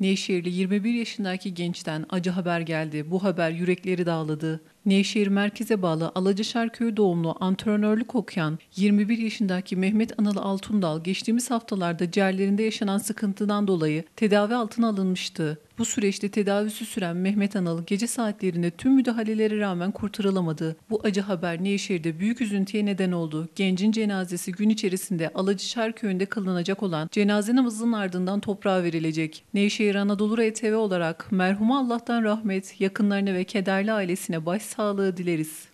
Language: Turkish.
Nevşehirli 21 yaşındaki gençten acı haber geldi. Bu haber yürekleri dağladı. Nevşehir merkeze bağlı Alacaşar köyü doğumlu antrenörlük okuyan 21 yaşındaki Mehmet Anıl Altundal geçtiğimiz haftalarda ciğerlerinde yaşanan sıkıntıdan dolayı tedavi altına alınmıştı. Bu süreçte tedavisi süren Mehmet Anıl gece saatlerinde tüm müdahalelere rağmen kurtarılamadı. Bu acı haber Nevşehir'de büyük üzüntüye neden oldu. Gencin cenazesi gün içerisinde Alacaşar köyünde kılınacak olan cenaze namazının ardından toprağa verilecek. Nevşehir Anadolu RTV olarak merhuma Allah'tan rahmet, yakınlarına ve kederli ailesine başsağlığı dileriz.